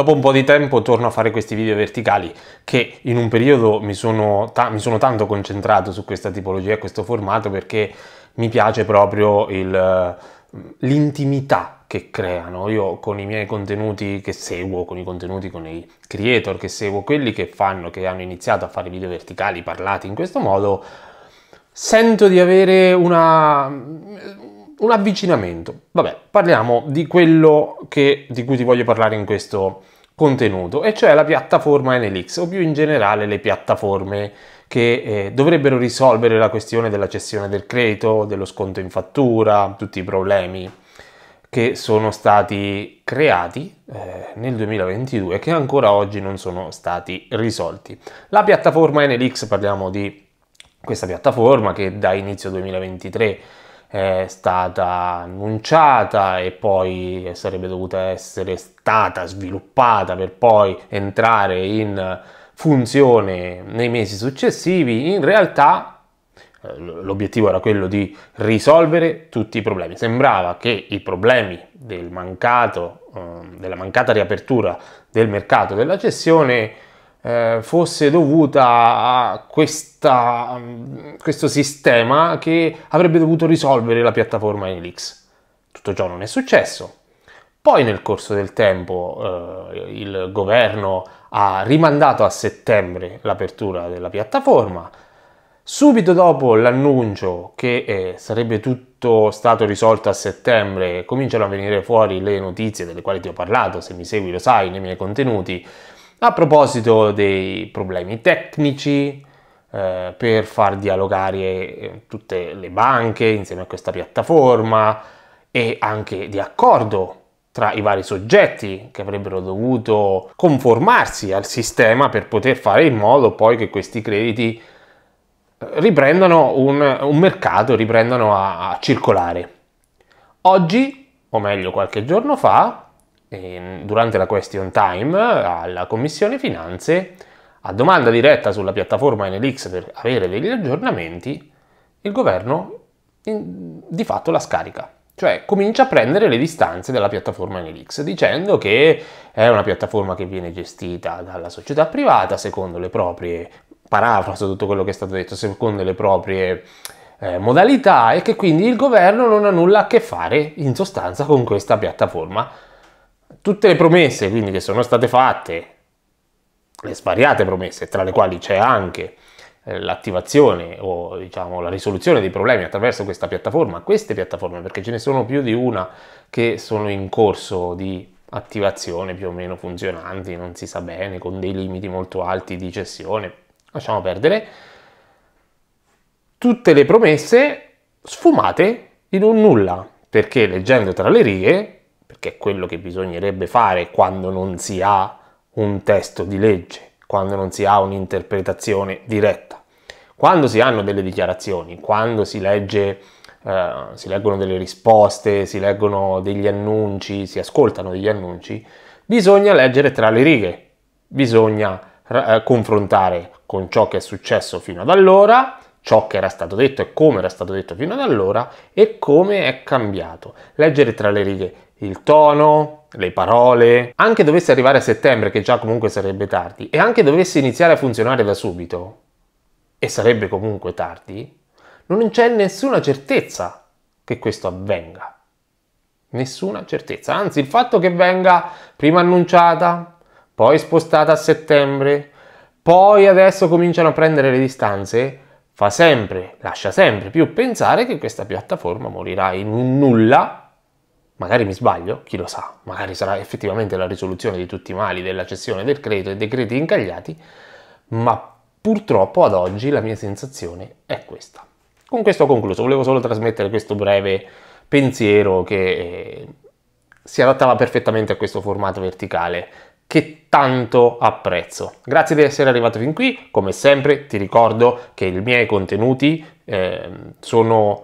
Dopo un po' di tempo torno a fare questi video verticali che in un periodo mi sono, mi sono tanto concentrato su questa tipologia questo formato perché mi piace proprio l'intimità che creano. Io con i miei contenuti che seguo, con i contenuti con i creator che seguo, quelli che fanno, che hanno iniziato a fare video verticali parlati in questo modo, sento di avere una, un avvicinamento. Vabbè, parliamo di quello che, di cui ti voglio parlare in questo contenuto, e cioè la piattaforma NLX, o più in generale le piattaforme che eh, dovrebbero risolvere la questione della cessione del credito, dello sconto in fattura, tutti i problemi che sono stati creati eh, nel 2022 e che ancora oggi non sono stati risolti. La piattaforma NLX, parliamo di questa piattaforma che da inizio 2023 è stata annunciata e poi sarebbe dovuta essere stata sviluppata per poi entrare in funzione nei mesi successivi, in realtà eh, l'obiettivo era quello di risolvere tutti i problemi. Sembrava che i problemi del mancato, eh, della mancata riapertura del mercato della cessione eh, fosse dovuta a questa, questo sistema che avrebbe dovuto risolvere la piattaforma Elix. Tutto ciò non è successo. Poi nel corso del tempo eh, il governo ha rimandato a settembre l'apertura della piattaforma. Subito dopo l'annuncio che eh, sarebbe tutto stato risolto a settembre, cominciano a venire fuori le notizie delle quali ti ho parlato, se mi segui lo sai nei miei contenuti, a proposito dei problemi tecnici, eh, per far dialogare eh, tutte le banche insieme a questa piattaforma e anche di accordo tra i vari soggetti che avrebbero dovuto conformarsi al sistema per poter fare in modo poi che questi crediti eh, riprendano un, un mercato, riprendano a, a circolare. Oggi, o meglio qualche giorno fa, durante la question time alla Commissione Finanze, a domanda diretta sulla piattaforma NLX per avere degli aggiornamenti, il governo in, di fatto la scarica. Cioè comincia a prendere le distanze dalla piattaforma NLX dicendo che è una piattaforma che viene gestita dalla società privata secondo le proprie, parafraso tutto quello che è stato detto, secondo le proprie eh, modalità e che quindi il governo non ha nulla a che fare in sostanza con questa piattaforma tutte le promesse quindi che sono state fatte, le svariate promesse, tra le quali c'è anche eh, l'attivazione o diciamo la risoluzione dei problemi attraverso questa piattaforma, queste piattaforme, perché ce ne sono più di una che sono in corso di attivazione più o meno funzionanti, non si sa bene, con dei limiti molto alti di cessione, lasciamo perdere, tutte le promesse sfumate in un nulla, perché leggendo tra le righe perché è quello che bisognerebbe fare quando non si ha un testo di legge, quando non si ha un'interpretazione diretta. Quando si hanno delle dichiarazioni, quando si legge eh, si leggono delle risposte, si leggono degli annunci, si ascoltano degli annunci, bisogna leggere tra le righe, bisogna eh, confrontare con ciò che è successo fino ad allora, ciò che era stato detto e come era stato detto fino ad allora e come è cambiato. Leggere tra le righe il tono, le parole, anche dovesse arrivare a settembre, che già comunque sarebbe tardi, e anche dovesse iniziare a funzionare da subito, e sarebbe comunque tardi, non c'è nessuna certezza che questo avvenga. Nessuna certezza. Anzi, il fatto che venga prima annunciata, poi spostata a settembre, poi adesso cominciano a prendere le distanze, fa sempre, lascia sempre più pensare che questa piattaforma morirà in un nulla Magari mi sbaglio, chi lo sa, magari sarà effettivamente la risoluzione di tutti i mali della cessione del credito e dei crediti incagliati, ma purtroppo ad oggi la mia sensazione è questa. Con questo ho concluso, volevo solo trasmettere questo breve pensiero che eh, si adattava perfettamente a questo formato verticale che tanto apprezzo. Grazie di essere arrivato fin qui, come sempre ti ricordo che i miei contenuti eh, sono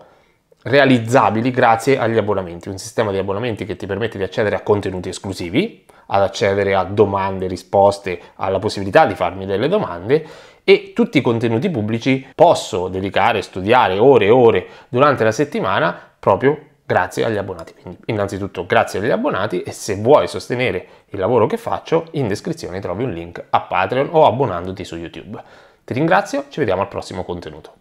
realizzabili grazie agli abbonamenti, un sistema di abbonamenti che ti permette di accedere a contenuti esclusivi, ad accedere a domande, risposte, alla possibilità di farmi delle domande e tutti i contenuti pubblici posso dedicare, studiare ore e ore durante la settimana proprio grazie agli abbonati. Quindi innanzitutto grazie agli abbonati e se vuoi sostenere il lavoro che faccio, in descrizione trovi un link a Patreon o abbonandoti su YouTube. Ti ringrazio, ci vediamo al prossimo contenuto.